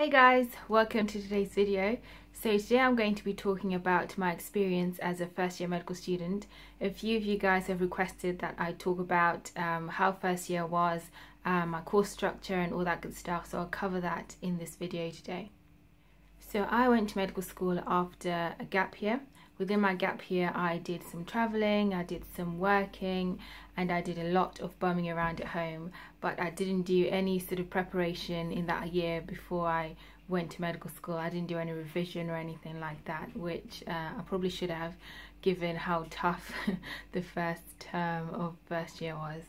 Hey guys, welcome to today's video. So today I'm going to be talking about my experience as a first year medical student. A few of you guys have requested that I talk about um, how first year was, um, my course structure and all that good stuff, so I'll cover that in this video today. So I went to medical school after a gap year. Within my gap year I did some travelling, I did some working and I did a lot of bumming around at home but I didn't do any sort of preparation in that year before I went to medical school. I didn't do any revision or anything like that, which uh, I probably should have given how tough the first term of first year was.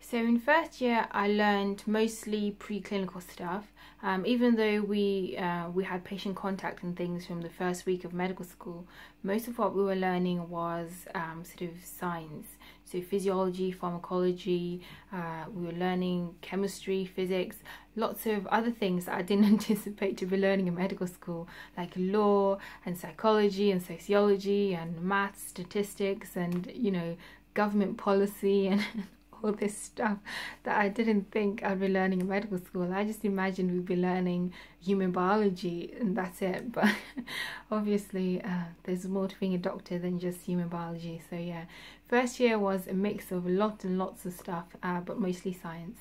So in first year, I learned mostly preclinical stuff. Um, even though we uh, we had patient contact and things from the first week of medical school, most of what we were learning was um, sort of science. So physiology, pharmacology, uh, we were learning chemistry, physics, lots of other things that I didn't anticipate to be learning in medical school, like law and psychology and sociology and maths, statistics, and you know government policy and all this stuff that I didn't think I'd be learning in medical school. I just imagined we'd be learning human biology and that's it. But obviously, uh, there's more to being a doctor than just human biology. So yeah, first year was a mix of lots and lots of stuff, uh, but mostly science.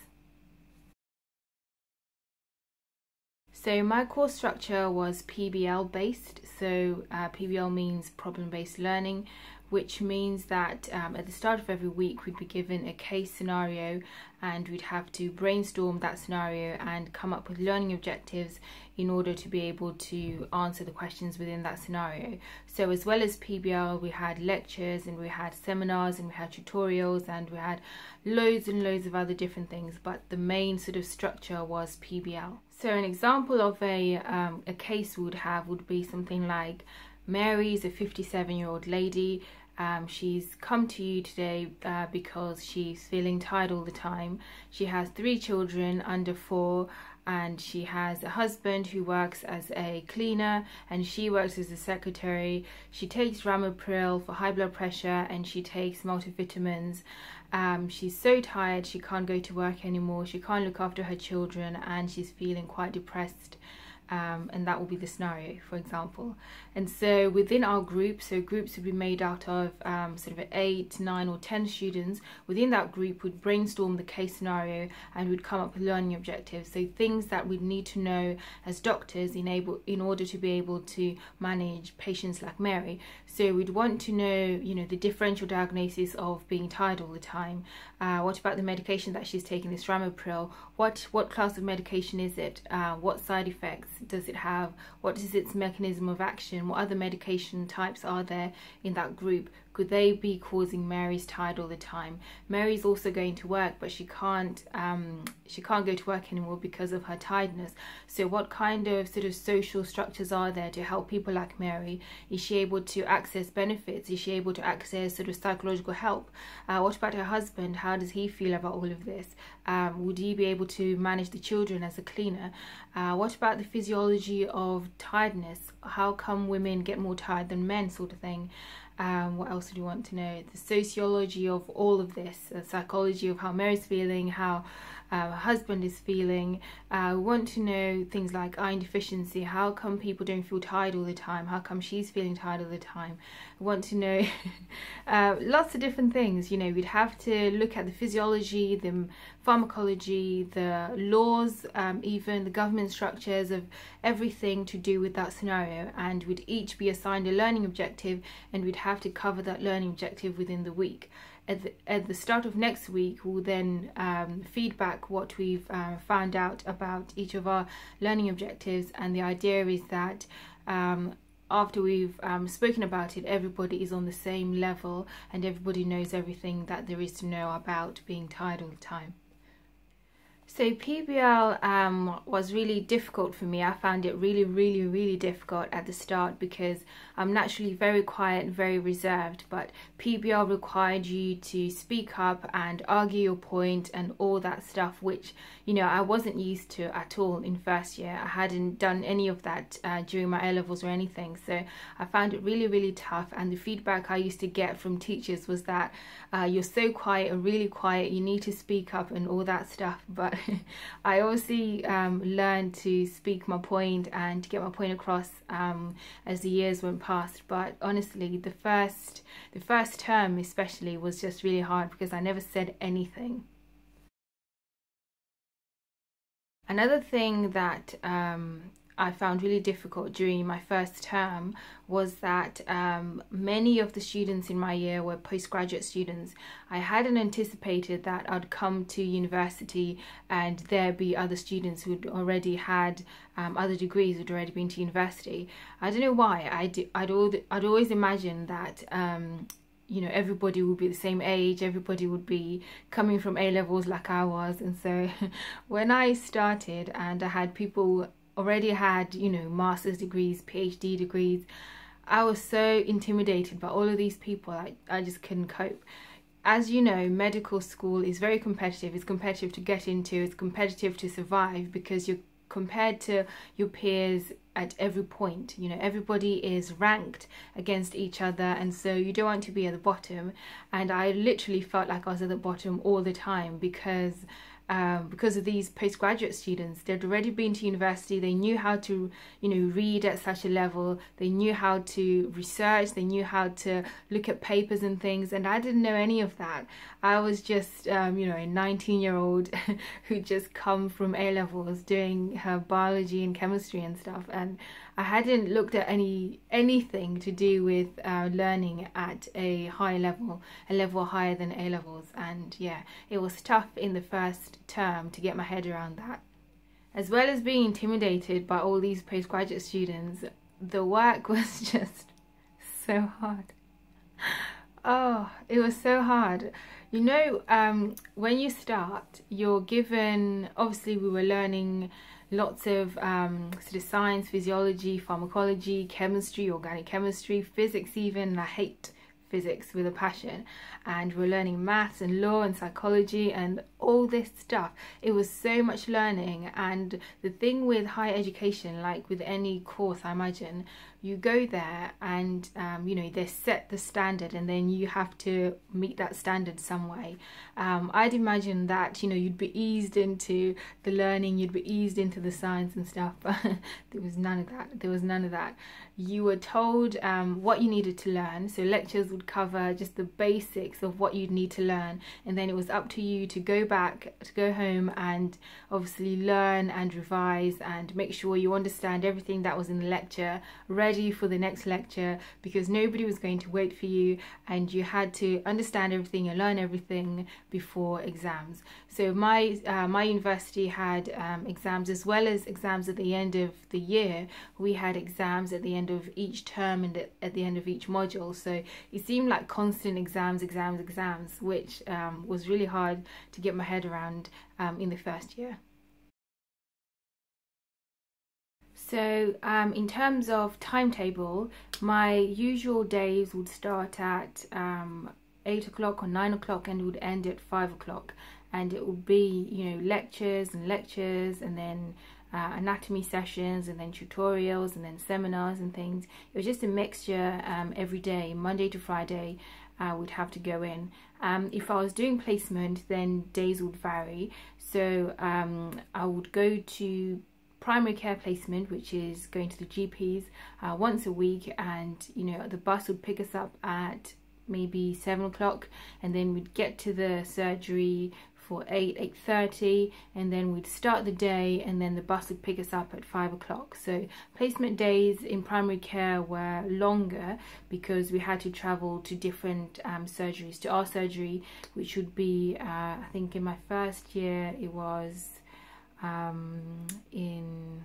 So my course structure was PBL based. So uh, PBL means problem based learning, which means that um, at the start of every week we'd be given a case scenario and we'd have to brainstorm that scenario and come up with learning objectives in order to be able to answer the questions within that scenario. So as well as PBL we had lectures and we had seminars and we had tutorials and we had loads and loads of other different things but the main sort of structure was PBL. So an example of a, um, a case we would have would be something like Mary is a 57 year old lady um, she's come to you today uh, because she's feeling tired all the time. She has three children under four and she has a husband who works as a cleaner and she works as a secretary. She takes Ramipril for high blood pressure and she takes multivitamins. Um, she's so tired she can't go to work anymore. She can't look after her children and she's feeling quite depressed um, and that will be the scenario for example and so within our group so groups would be made out of um, sort of eight nine or ten students. Within that group would brainstorm the case scenario and would come up with learning objectives. So things that we'd need to know as doctors in able in order to be able to manage patients like Mary. So we'd want to know you know the differential diagnosis of being tired all the time. Uh, what about the medication that she's taking this Ramipril what what class of medication is it? Uh, what side effects does it have? What is its mechanism of action? What other medication types are there in that group? Could they be causing Mary's tired all the time? Mary's also going to work, but she can't um, she can't go to work anymore because of her tiredness. So what kind of sort of social structures are there to help people like Mary? Is she able to access benefits? Is she able to access sort of psychological help? Uh, what about her husband? How does he feel about all of this? Um, would he be able to manage the children as a cleaner? Uh, what about the physiology of tiredness? How come women get more tired than men sort of thing? Um, what else do you want to know? The sociology of all of this, the psychology of how Mary's feeling, how uh, husband is feeling. Uh, want to know things like iron deficiency. How come people don't feel tired all the time? How come she's feeling tired all the time? Want to know uh, lots of different things. You know, we'd have to look at the physiology, the pharmacology, the laws, um, even the government structures of everything to do with that scenario. And we'd each be assigned a learning objective and we'd have to cover that learning objective within the week at the, at the start of next week we'll then um, feedback what we've uh, found out about each of our learning objectives and the idea is that um, after we've um, spoken about it everybody is on the same level and everybody knows everything that there is to know about being tired all the time. So PBL um, was really difficult for me. I found it really, really, really difficult at the start because I'm naturally very quiet and very reserved. But PBL required you to speak up and argue your point and all that stuff, which, you know, I wasn't used to at all in first year. I hadn't done any of that uh, during my A-levels or anything. So I found it really, really tough. And the feedback I used to get from teachers was that uh, you're so quiet and really quiet, you need to speak up and all that stuff. But I obviously um, learned to speak my point and to get my point across um, as the years went past. But honestly, the first the first term especially was just really hard because I never said anything. Another thing that um, I found really difficult during my first term was that um, many of the students in my year were postgraduate students. I hadn't anticipated that I'd come to university and there be other students who'd already had um, other degrees, who'd already been to university. I don't know why. I'd, I'd, I'd always imagined that um, you know everybody would be the same age everybody would be coming from a levels like i was and so when i started and i had people already had, you know, master's degrees, PhD degrees. I was so intimidated by all of these people, I, I just couldn't cope. As you know, medical school is very competitive. It's competitive to get into, it's competitive to survive because you're compared to your peers at every point. You know, everybody is ranked against each other, and so you don't want to be at the bottom. And I literally felt like I was at the bottom all the time because um, because of these postgraduate students. They'd already been to university, they knew how to, you know, read at such a level, they knew how to research, they knew how to look at papers and things, and I didn't know any of that. I was just, um, you know, a 19 year old who just come from A levels doing her biology and chemistry and stuff, and I hadn't looked at any anything to do with uh, learning at a high level, a level higher than A levels, and yeah, it was tough in the first term to get my head around that. As well as being intimidated by all these postgraduate students, the work was just so hard. Oh, it was so hard. You know, um, when you start, you're given, obviously we were learning lots of um, sort of science, physiology, pharmacology, chemistry, organic chemistry, physics even, I hate physics with a passion. And we're learning maths and law and psychology and all this stuff. It was so much learning and the thing with higher education like with any course i imagine you go there and um, you know they set the standard and then you have to meet that standard some way. Um, i'd imagine that you know you'd be eased into the learning you'd be eased into the science and stuff but there was none of that there was none of that. You were told um, what you needed to learn so lectures would cover just the basics of what you'd need to learn and then it was up to you to go back to go home and obviously learn and revise and make sure you understand everything that was in the lecture ready for the next lecture because nobody was going to wait for you and you had to understand everything and learn everything before exams. So my uh, my university had um, exams as well as exams at the end of the year. We had exams at the end of each term and at the end of each module. So it seemed like constant exams, exams, exams, which um, was really hard to get my head around um, in the first year. So um, in terms of timetable, my usual days would start at um, 8 o'clock or 9 o'clock and would end at 5 o'clock. And it would be, you know, lectures and lectures and then uh, anatomy sessions and then tutorials and then seminars and things. It was just a mixture um, every day, Monday to Friday, I uh, would have to go in. Um, if I was doing placement, then days would vary. So um, I would go to primary care placement, which is going to the GPs uh, once a week, and you know the bus would pick us up at maybe seven o'clock, and then we'd get to the surgery for 8 8.30 and then we'd start the day and then the bus would pick us up at 5 o'clock. So placement days in primary care were longer because we had to travel to different um, surgeries to our surgery which would be uh, I think in my first year it was um, in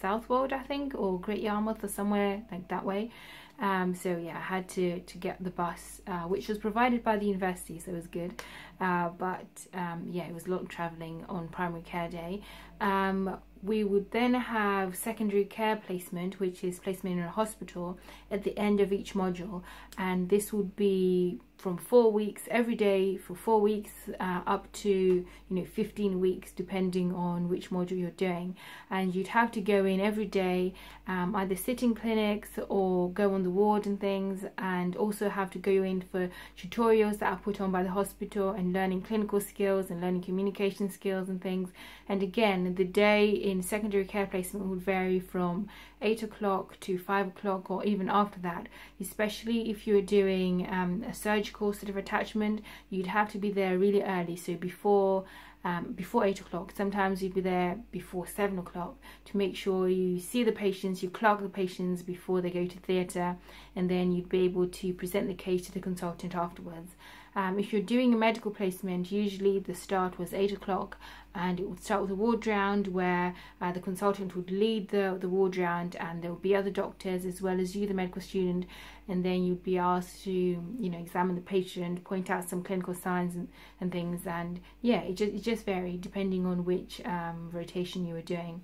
Southwold, I think, or Great Yarmouth or somewhere like that way. Um, so yeah, I had to, to get the bus, uh, which was provided by the university, so it was good. Uh, but um, yeah, it was a lot of travelling on primary care day. Um, we would then have secondary care placement, which is placement in a hospital at the end of each module. And this would be from four weeks every day for four weeks uh, up to you know 15 weeks depending on which module you're doing. And you'd have to go in every day um, either sit in clinics or go on the ward and things and also have to go in for tutorials that are put on by the hospital and learning clinical skills and learning communication skills and things. And again the day in secondary care placement would vary from 8 o'clock to 5 o'clock or even after that especially if you're doing um, a surgical sort of attachment you'd have to be there really early. So before um, before 8 o'clock sometimes you'd be there before 7 o'clock to make sure you see the patients you clock the patients before they go to theatre and then you'd be able to present the case to the consultant afterwards um, if you're doing a medical placement, usually the start was 8 o'clock and it would start with a ward round where uh, the consultant would lead the, the ward round and there would be other doctors as well as you, the medical student, and then you'd be asked to, you know, examine the patient, point out some clinical signs and, and things. And yeah, it just, it just varied depending on which um, rotation you were doing.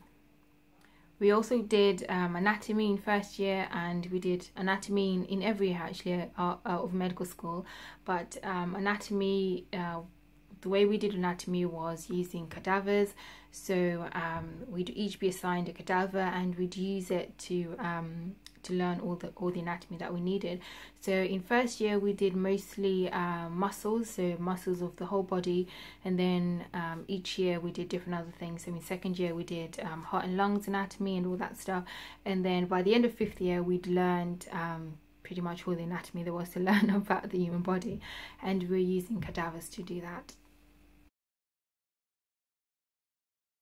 We also did um, anatomy in first year and we did anatomy in, in every year actually uh, uh, of medical school. But um, anatomy, uh, the way we did anatomy was using cadavers. So um, we'd each be assigned a cadaver and we'd use it to um, to learn all the all the anatomy that we needed. So in first year we did mostly uh, muscles, so muscles of the whole body, and then um, each year we did different other things. So in second year we did um, heart and lungs anatomy and all that stuff, and then by the end of fifth year we'd learned um, pretty much all the anatomy there was to learn about the human body, and we we're using cadavers to do that.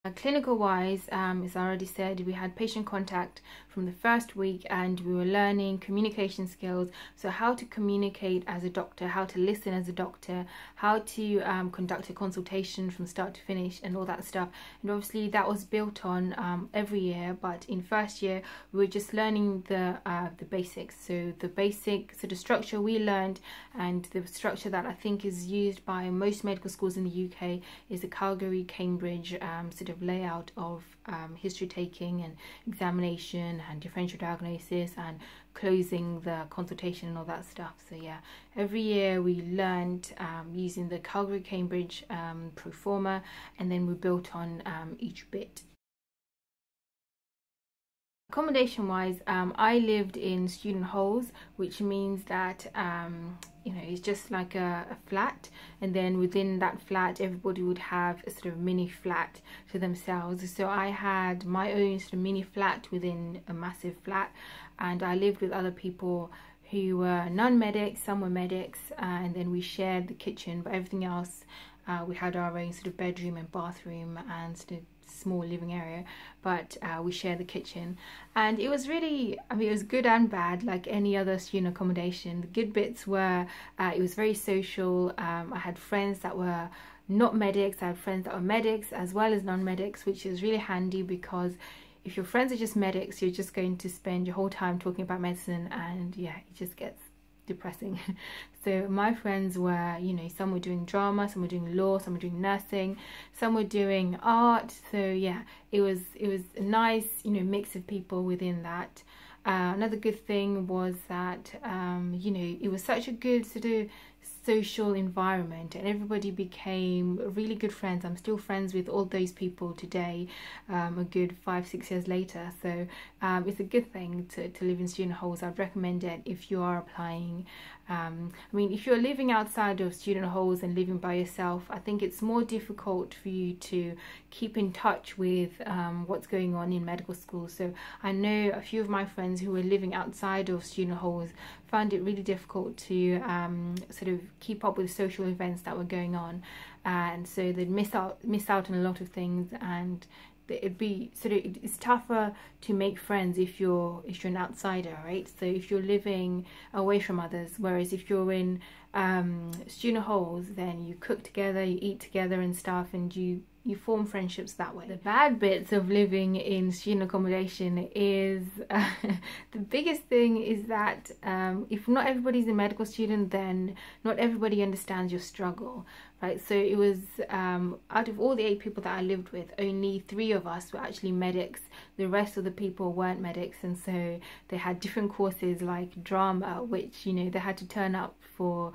Uh, clinical wise, um, as I already said, we had patient contact from the first week and we were learning communication skills. So, how to communicate as a doctor, how to listen as a doctor, how to um, conduct a consultation from start to finish, and all that stuff. And obviously, that was built on um, every year, but in first year, we were just learning the, uh, the basics. So, the basic sort of structure we learned, and the structure that I think is used by most medical schools in the UK is the Calgary Cambridge um, sort of layout of um, history taking and examination and differential diagnosis and closing the consultation and all that stuff. So yeah, every year we learned um, using the Calgary Cambridge um, Proforma and then we built on um, each bit. Accommodation wise, um, I lived in student halls, which means that um, you know it's just like a, a, flat, and then within that flat, everybody would have a sort of mini flat to themselves. So I had my own sort of mini flat within a massive flat, and I lived with other people who were non-medics, some were medics, uh, and then we shared the kitchen, but everything else uh, we had our own sort of bedroom and bathroom and sort of small living area but uh, we share the kitchen. And it was really i mean it was good and bad like any other student accommodation. The good bits were uh, it was very social. Um, i had friends that were not medics. I had friends that were medics as well as non-medics which is really handy because if your friends are just medics you're just going to spend your whole time talking about medicine and yeah it just gets depressing. so my friends were, you know, some were doing drama, some were doing law, some were doing nursing, some were doing art. So yeah, it was it was a nice, you know, mix of people within that. Uh, another good thing was that um, you know it was such a good sort of social environment and everybody became really good friends. I'm still friends with all those people today um, a good five six years later. So um, it's a good thing to, to live in student halls. I'd recommend it if you are applying um, I mean, if you're living outside of student halls and living by yourself, I think it's more difficult for you to keep in touch with um, what's going on in medical school. So I know a few of my friends who were living outside of student halls found it really difficult to um, sort of keep up with social events that were going on, and so they'd miss out miss out on a lot of things and it'd be sort of it's tougher to make friends if you're if you're an outsider right so if you're living away from others whereas if you're in um, student halls then you cook together you eat together and stuff and you you form friendships that way. The bad bits of living in student accommodation is uh, the biggest thing is that um, if not everybody's a medical student, then not everybody understands your struggle, right? So it was um, out of all the eight people that I lived with, only three of us were actually medics. The rest of the people weren't medics, and so they had different courses like drama, which you know they had to turn up for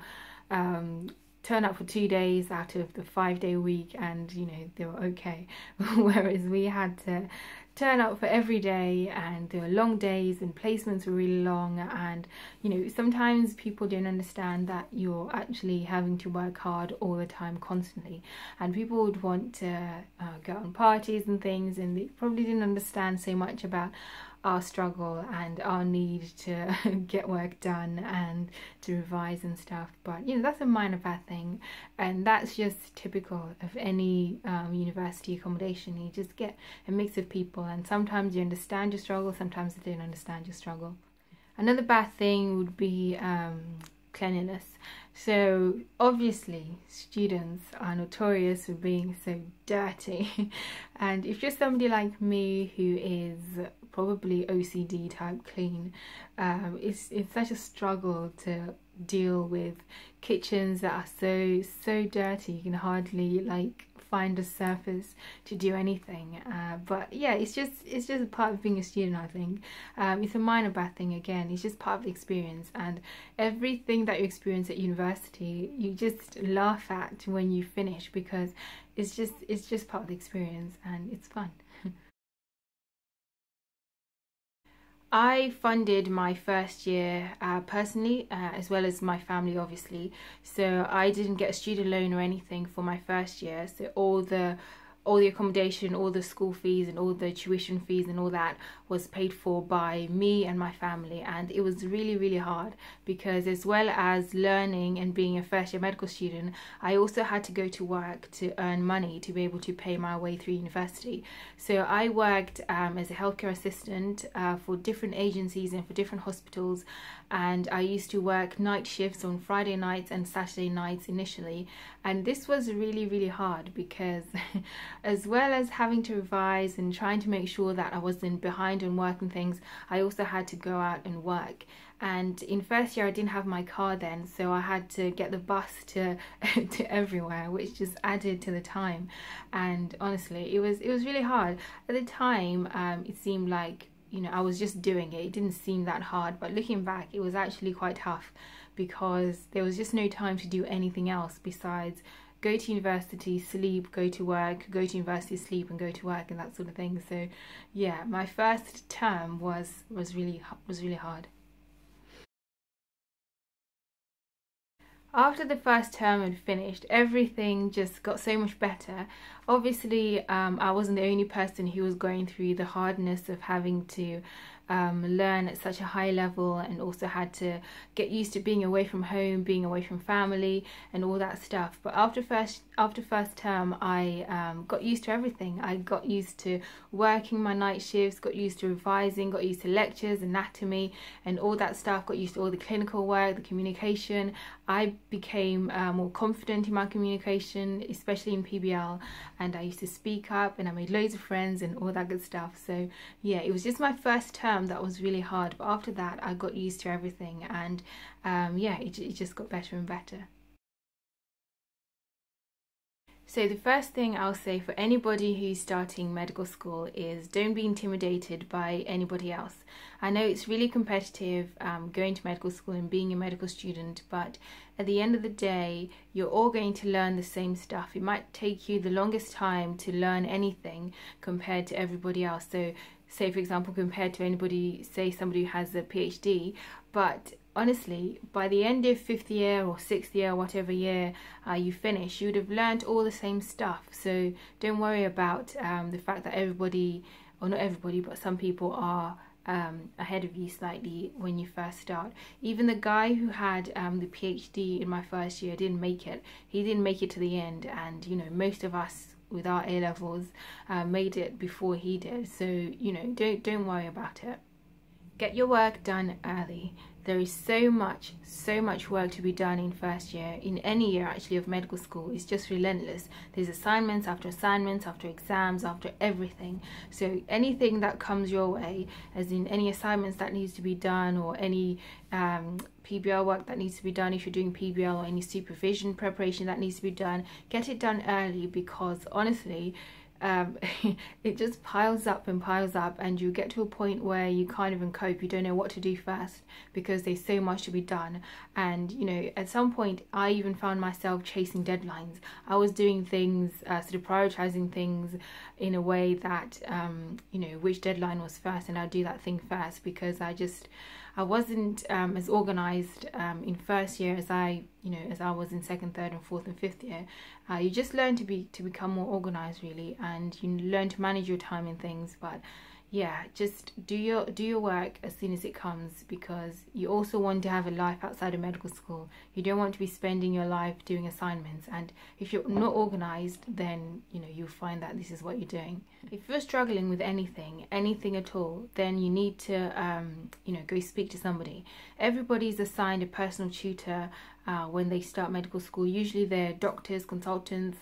um, turn up for two days out of the five day week and you know they were okay whereas we had to turn out for every day and there were long days and placements were really long and you know sometimes people don't understand that you're actually having to work hard all the time constantly. And people would want to uh, go on parties and things and they probably didn't understand so much about our struggle and our need to get work done and to revise and stuff. But you know, that's a minor bad thing, and that's just typical of any um, university accommodation. You just get a mix of people, and sometimes you understand your struggle, sometimes they don't understand your struggle. Another bad thing would be um, cleanliness. So obviously students are notorious for being so dirty and if you're somebody like me who is probably OCD type clean. Um, it's it's such a struggle to deal with kitchens that are so so dirty. You can hardly like find a surface to do anything. Uh, but yeah, it's just it's just a part of being a student. I think um, it's a minor bad thing. Again, it's just part of the experience, and everything that you experience at university, you just laugh at when you finish because it's just it's just part of the experience and it's fun. I funded my first year uh, personally, uh, as well as my family, obviously. So I didn't get a student loan or anything for my first year. So all the all the accommodation, all the school fees, and all the tuition fees, and all that was paid for by me and my family. And it was really, really hard because, as well as learning and being a first year medical student, I also had to go to work to earn money to be able to pay my way through university. So I worked um, as a healthcare assistant uh, for different agencies and for different hospitals. And I used to work night shifts on Friday nights and Saturday nights initially. And this was really, really hard because as well as having to revise and trying to make sure that I wasn't behind on work and things, I also had to go out and work. And in first year, I didn't have my car then, so I had to get the bus to to everywhere, which just added to the time. And honestly, it was it was really hard at the time. Um, it seemed like you know I was just doing it. It didn't seem that hard, but looking back, it was actually quite tough because there was just no time to do anything else besides go to university, sleep, go to work, go to university, sleep, and go to work, and that sort of thing. So, yeah, my first term was was really was really hard. After the first term had finished, everything just got so much better. Obviously, um, I wasn't the only person who was going through the hardness of having to um, learn at such a high level and also had to get used to being away from home, being away from family and all that stuff. But after first after first term, I um, got used to everything. I got used to working my night shifts, got used to revising, got used to lectures, anatomy and all that stuff, got used to all the clinical work, the communication. I became uh, more confident in my communication, especially in PBL, and I used to speak up and I made loads of friends and all that good stuff. So yeah, it was just my first term term that was really hard but after that I got used to everything and um, yeah it, it just got better and better. So the first thing I'll say for anybody who's starting medical school is don't be intimidated by anybody else. I know it's really competitive um, going to medical school and being a medical student, but at the end of the day, you're all going to learn the same stuff. It might take you the longest time to learn anything compared to everybody else. So say for example compared to anybody say somebody who has a phd but honestly by the end of fifth year or sixth year whatever year uh, you finish you would have learned all the same stuff so don't worry about um, the fact that everybody or not everybody but some people are um, ahead of you slightly when you first start. Even the guy who had um, the PhD in my first year didn't make it. He didn't make it to the end, and you know most of us with our A levels uh, made it before he did. So you know, don't don't worry about it. Get your work done early. There is so much, so much work to be done in first year, in any year actually of medical school. It's just relentless. There's assignments after assignments, after exams, after everything. So anything that comes your way, as in any assignments that needs to be done or any um, PBL work that needs to be done, if you're doing PBL or any supervision preparation that needs to be done, get it done early because honestly, um, it just piles up and piles up and you get to a point where you can't even cope. You don't know what to do first because there's so much to be done. And you know at some point i even found myself chasing deadlines. I was doing things uh, sort of prioritizing things in a way that um, you know which deadline was first and i'd do that thing first because i just I wasn't um, as organized um, in first year as I, you know, as I was in second, third, and fourth and fifth year. Uh, you just learn to be to become more organized, really, and you learn to manage your time and things. But yeah just do your do your work as soon as it comes because you also want to have a life outside of medical school. You don't want to be spending your life doing assignments and if you're not organized then you know you'll find that this is what you're doing. If you're struggling with anything anything at all then you need to um, you know go speak to somebody. Everybody's assigned a personal tutor uh, when they start medical school. Usually they're doctors consultants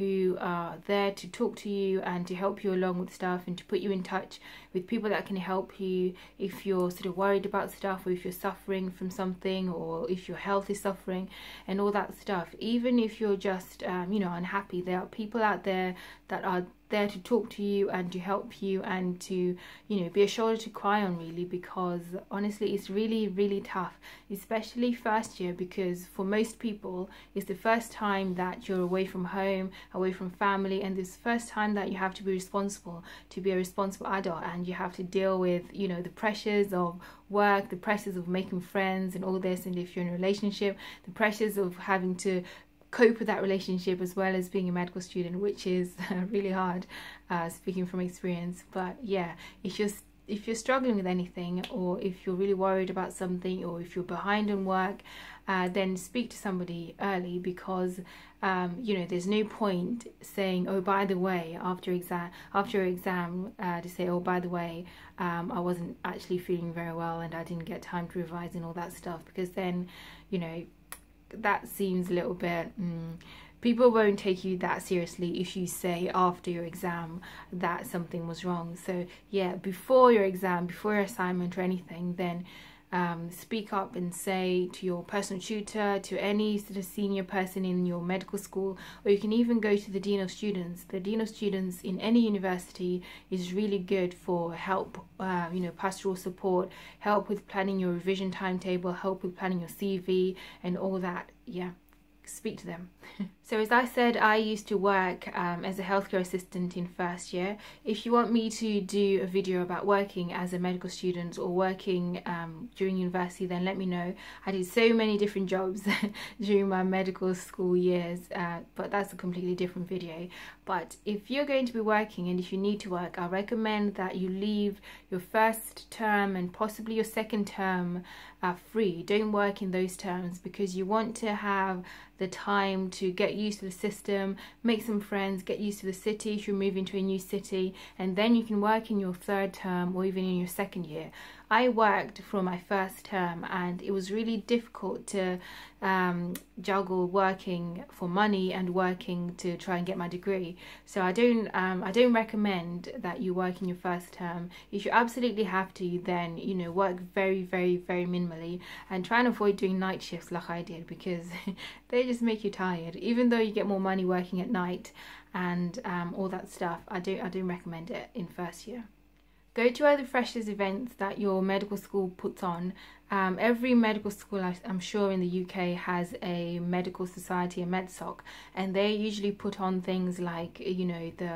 who are there to talk to you and to help you along with stuff and to put you in touch with people that can help you if you're sort of worried about stuff or if you're suffering from something or if your health is suffering and all that stuff. Even if you're just um, you know unhappy there are people out there that are there to talk to you and to help you and to you know be a shoulder to cry on really because honestly it's really really tough especially first year because for most people it's the first time that you're away from home away from family and this first time that you have to be responsible to be a responsible adult and you have to deal with you know the pressures of work the pressures of making friends and all this and if you're in a relationship the pressures of having to cope with that relationship as well as being a medical student, which is really hard, uh, speaking from experience. But yeah, if you're if you're struggling with anything, or if you're really worried about something, or if you're behind on work, uh, then speak to somebody early because um, you know there's no point saying, oh by the way, after exam after your exam uh, to say, oh by the way, um, I wasn't actually feeling very well and I didn't get time to revise and all that stuff because then you know that seems a little bit mm, people won't take you that seriously if you say after your exam that something was wrong. So yeah before your exam before your assignment or anything then um, speak up and say to your personal tutor, to any sort of senior person in your medical school, or you can even go to the Dean of Students. The Dean of Students in any university is really good for help, uh, you know, pastoral support, help with planning your revision timetable, help with planning your CV, and all that. Yeah, speak to them. so as I said, I used to work um, as a healthcare assistant in first year. If you want me to do a video about working as a medical student or working um, during university, then let me know. I did so many different jobs during my medical school years, uh, but that's a completely different video. But if you're going to be working and if you need to work, I recommend that you leave your first term and possibly your second term uh, free. Don't work in those terms because you want to have the time to get used to the system, make some friends, get used to the city if you're moving to a new city, and then you can work in your third term or even in your second year. I worked for my first term and it was really difficult to um, juggle working for money and working to try and get my degree. So I don't um, I don't recommend that you work in your first term. If you absolutely have to, then you know work very very very minimally and try and avoid doing night shifts like I did because they just make you tired. Even though you get more money working at night and um, all that stuff, I don't I don't recommend it in first year go to other freshers events that your medical school puts on. Um, every medical school i'm sure in the uk has a medical society a medsoc and they usually put on things like you know the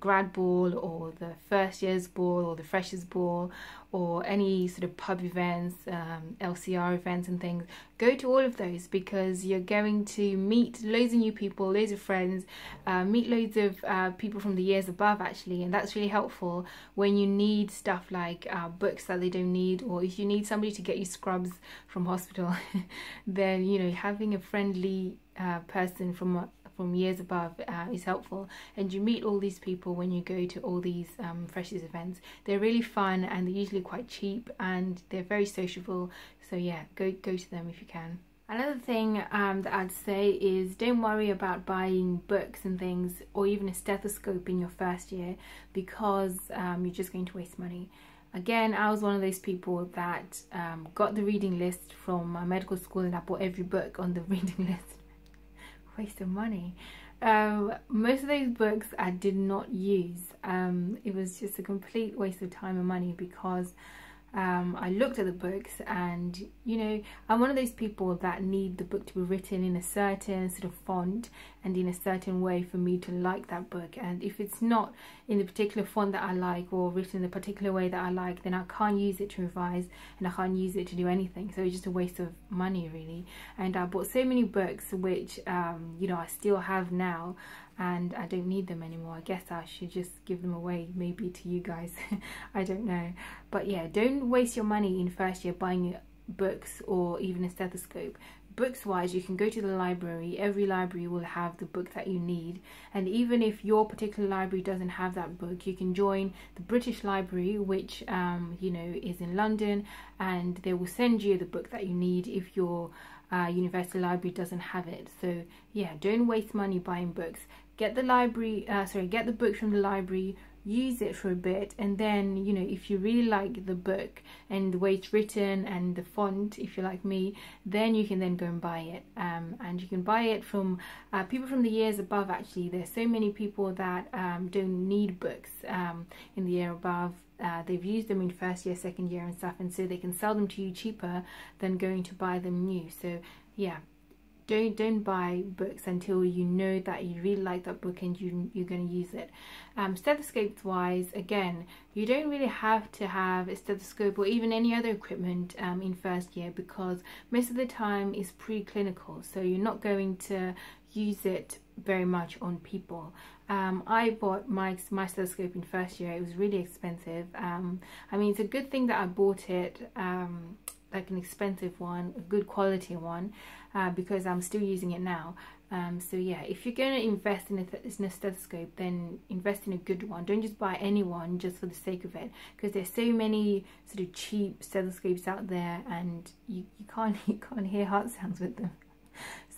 grad ball or the first year's ball or the freshers ball or any sort of pub events, um, LCR events and things, go to all of those because you're going to meet loads of new people, loads of friends, uh, meet loads of uh, people from the years above actually, and that's really helpful when you need stuff like uh, books that they don't need, or if you need somebody to get you scrubs from hospital, then you know having a friendly uh, person from from years above uh, is helpful. And you meet all these people when you go to all these um, freshers events. They're really fun and they're usually quite cheap and they're very sociable. So yeah go go to them if you can. Another thing um, that I'd say is don't worry about buying books and things or even a stethoscope in your first year because um, you're just going to waste money. Again, I was one of those people that um, got the reading list from my medical school and I bought every book on the reading list waste of money um, most of those books I did not use. Um, it was just a complete waste of time and money because um, I looked at the books and you know I'm one of those people that need the book to be written in a certain sort of font and in a certain way for me to like that book. And if it's not in the particular font that I like or written in the particular way that I like then I can't use it to revise and I can't use it to do anything. So it's just a waste of money really. And I bought so many books which um, you know I still have now and I don't need them anymore. I guess I should just give them away maybe to you guys. I don't know. But yeah, don't waste your money in first year buying books or even a stethoscope. Books wise, you can go to the library. Every library will have the book that you need. And even if your particular library doesn't have that book, you can join the British Library, which, um, you know, is in London, and they will send you the book that you need if your uh, university library doesn't have it. So yeah, don't waste money buying books get the library uh, sorry get the book from the library use it for a bit and then you know if you really like the book and the way it's written and the font if you're like me then you can then go and buy it. Um, and you can buy it from uh, people from the years above actually. There's so many people that um, don't need books um, in the year above. Uh, they've used them in first year second year and stuff and so they can sell them to you cheaper than going to buy them new. So yeah don't don't buy books until you know that you really like that book and you you're going to use it. Um, stethoscopes wise again you don't really have to have a stethoscope or even any other equipment um, in first year because most of the time it's preclinical so you're not going to use it very much on people. Um, I bought my, my stethoscope in first year. It was really expensive. Um, I mean it's a good thing that I bought it um, like an expensive one a good quality one uh, because I'm still using it now. Um, so yeah, if you're going to invest in a, in a stethoscope, then invest in a good one. Don't just buy any one just for the sake of it, because there's so many sort of cheap stethoscopes out there, and you, you can't you can't hear heart sounds with them.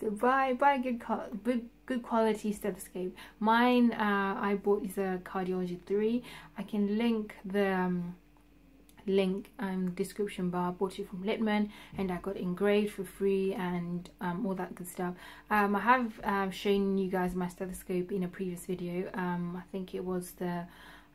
So buy buy a good good good quality stethoscope. Mine uh, I bought is a Cardiology three. I can link the um, link um description bar bought it from Littmann and I got engraved for free and um, all that good stuff. Um, I have um, shown you guys my stethoscope in a previous video. Um, I think it was the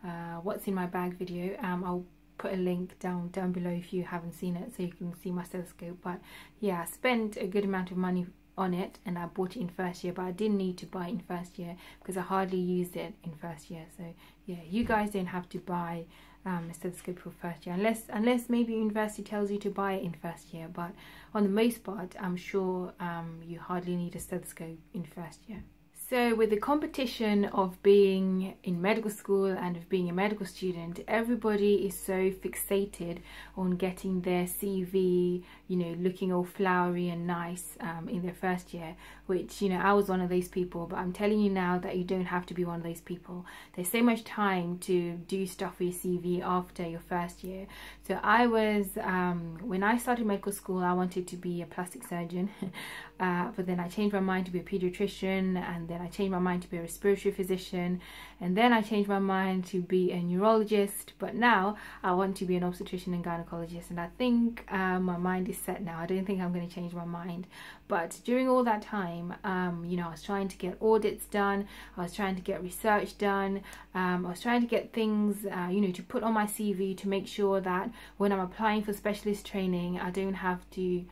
uh, what's in my bag video. I'll put a link down down below if you haven't seen it so you can see my stethoscope. But yeah I spent a good amount of money on it and I bought it in first year but I didn't need to buy it in first year because I hardly used it in first year. So yeah you guys don't have to buy um, a stethoscope for first year unless unless maybe university tells you to buy it in first year but on the most part I'm sure um, you hardly need a stethoscope in first year. So with the competition of being in medical school and of being a medical student, everybody is so fixated on getting their CV, you know, looking all flowery and nice um, in their first year, which, you know, I was one of those people, but I'm telling you now that you don't have to be one of those people. There's so much time to do stuff for your CV after your first year. So I was, um, when I started medical school, I wanted to be a plastic surgeon, uh, but then I changed my mind to be a pediatrician and then I changed my mind to be a respiratory physician and then I changed my mind to be a neurologist but now I want to be an obstetrician and gynecologist and I think uh, my mind is set now I don't think I'm going to change my mind but during all that time um, you know I was trying to get audits done I was trying to get research done um, I was trying to get things uh, you know to put on my CV to make sure that when I'm applying for specialist training I don't have to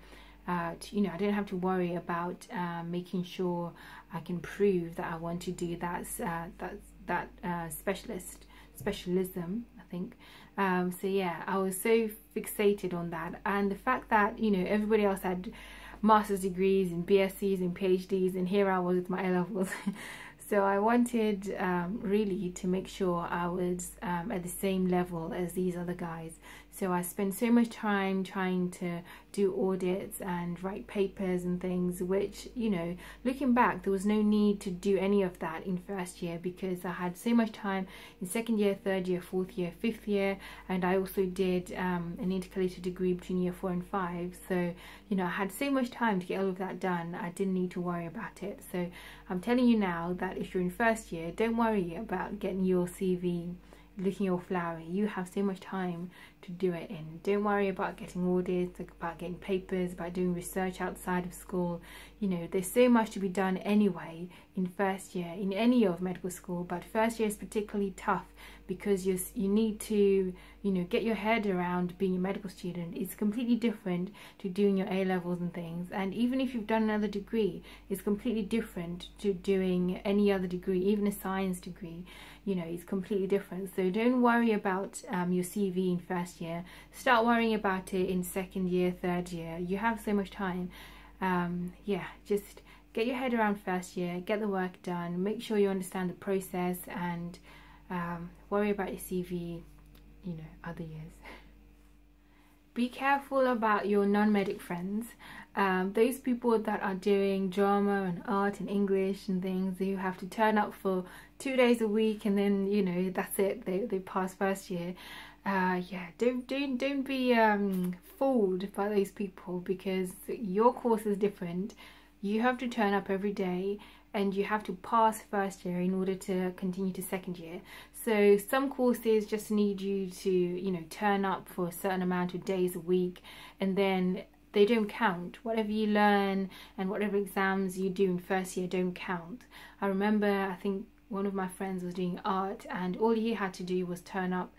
uh, to, you know, I don't have to worry about uh, making sure I can prove that I want to do that uh, that that uh, specialist specialism. I think. Um, so yeah, I was so fixated on that, and the fact that you know everybody else had master's degrees and BScs and PhDs, and here I was with my A levels. so I wanted um, really to make sure I was um, at the same level as these other guys. So I spent so much time trying to do audits and write papers and things, which, you know, looking back, there was no need to do any of that in first year because I had so much time in second year, third year, fourth year, fifth year, and I also did um, an intercalated degree between year four and five. So, you know, I had so much time to get all of that done, I didn't need to worry about it. So I'm telling you now that if you're in first year, don't worry about getting your CV looking all flowery. You have so much time to do it in. Don't worry about getting audits, about getting papers, about doing research outside of school. you know there's so much to be done anyway in first year in any year of medical school but first year is particularly tough because you you need to you know get your head around being a medical student it's completely different to doing your A levels and things and even if you've done another degree it's completely different to doing any other degree even a science degree you know it's completely different so don't worry about um, your CV in first year start worrying about it in second year third year you have so much time um, yeah, just get your head around first year, get the work done, make sure you understand the process, and um, worry about your CV, you know, other years. Be careful about your non-medic friends. Um, those people that are doing drama and art and English and things, you have to turn up for two days a week and then, you know, that's it, they, they pass first year uh, yeah, don't don't don't be um, fooled by those people because your course is different. You have to turn up every day and you have to pass first year in order to continue to second year. So some courses just need you to, you know, turn up for a certain amount of days a week and then they don't count. Whatever you learn and whatever exams you do in first year don't count. I remember I think one of my friends was doing art and all he had to do was turn up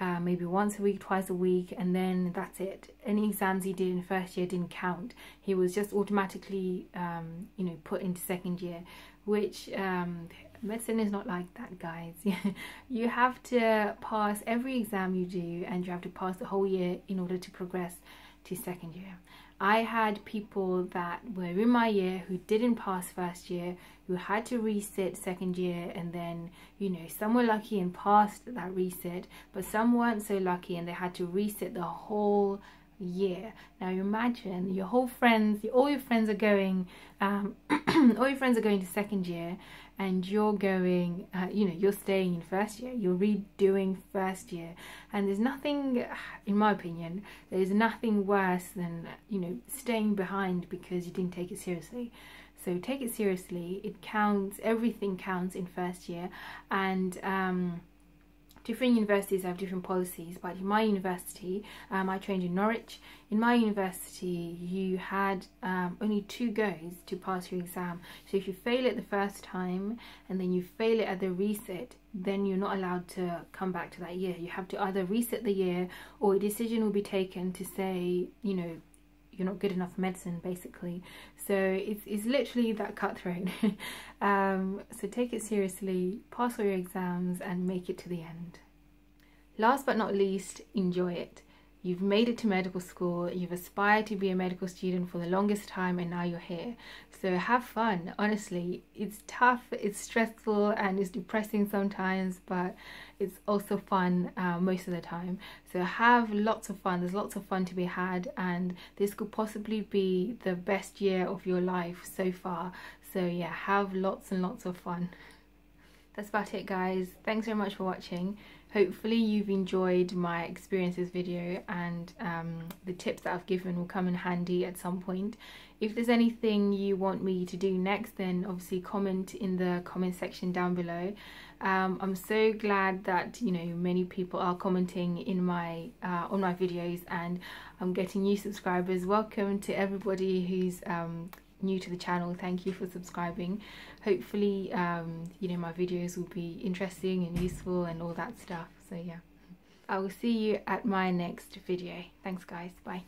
uh, maybe once a week, twice a week, and then that's it. Any exams he did in first year didn't count. He was just automatically, um, you know, put into second year, which um, medicine is not like that, guys. you have to pass every exam you do, and you have to pass the whole year in order to progress to second year. I had people that were in my year who didn't pass first year, who had to resit second year, and then, you know, some were lucky and passed that resit, but some weren't so lucky and they had to resit the whole year. Now imagine your whole friends, all your friends are going, um, all your friends are going to second year, and you're going, uh, you know, you're staying in first year, you're redoing first year, and there's nothing, in my opinion, there's nothing worse than, you know, staying behind because you didn't take it seriously. So take it seriously. It counts. Everything counts in first year, and um, different universities have different policies but in my university um, I trained in Norwich. In my university you had um, only two goes to pass your exam. So if you fail it the first time and then you fail it at the reset then you're not allowed to come back to that year. You have to either reset the year or a decision will be taken to say you know you're not good enough for medicine basically. So it's, it's literally that cutthroat. Um, so take it seriously pass all your exams and make it to the end. Last but not least enjoy it You've made it to medical school, you've aspired to be a medical student for the longest time, and now you're here. So have fun. Honestly, it's tough, it's stressful, and it's depressing sometimes, but it's also fun uh, most of the time. So have lots of fun. There's lots of fun to be had, and this could possibly be the best year of your life so far. So, yeah, have lots and lots of fun. That's about it, guys. Thanks very much for watching hopefully you've enjoyed my experiences video and um, the tips that I've given will come in handy at some point. If there's anything you want me to do next then obviously comment in the comment section down below. Um, I'm so glad that you know many people are commenting in my uh, on my videos and I'm getting new subscribers. Welcome to everybody who's um, new to the channel thank you for subscribing hopefully um, you know my videos will be interesting and useful and all that stuff. So yeah. I will see you at my next video. Thanks guys. Bye